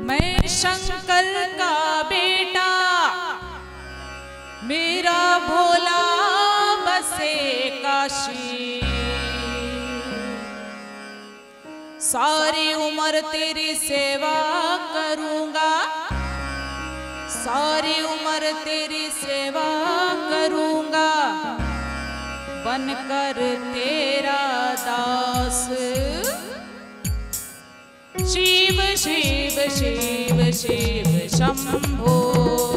मैं शंकर का बेटा। मेरा भोला बसे काशी। सारी उम्र तेरी सेवा करूँगा। सारी उम्र तेरी सेवा करूँगा। बनकर शिव शिव शिव शम्भो।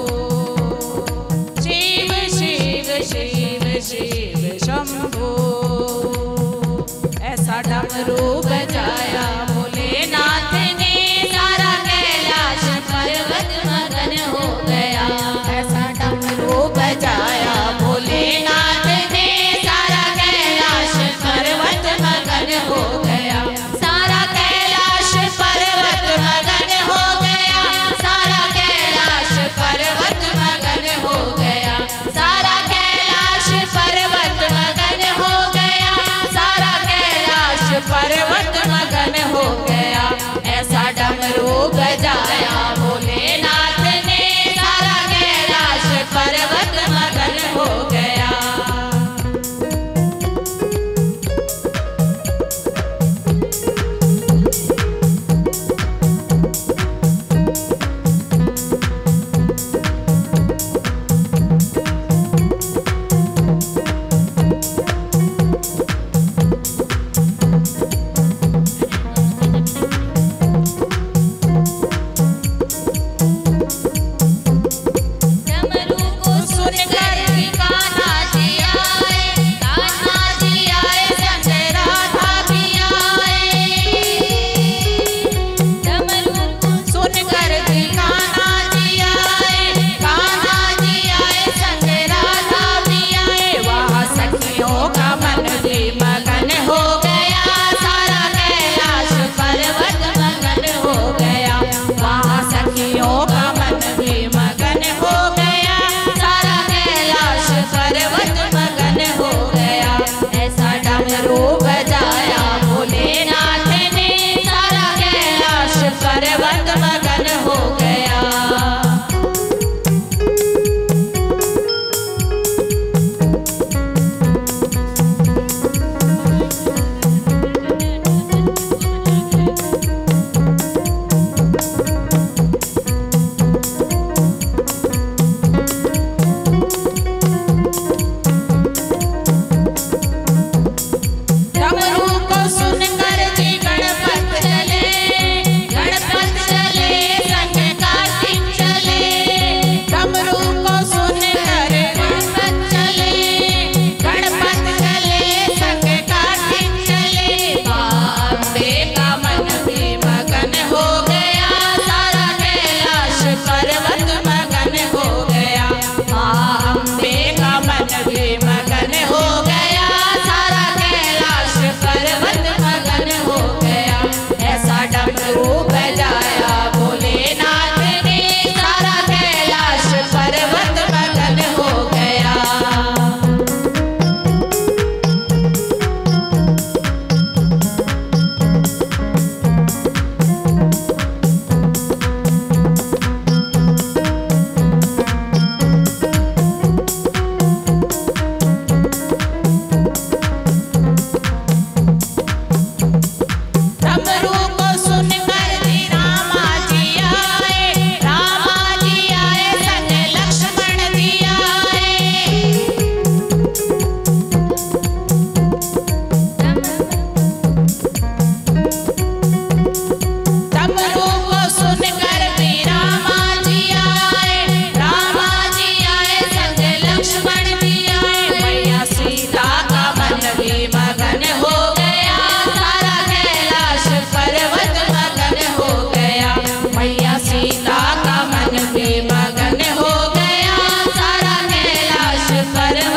Para, para,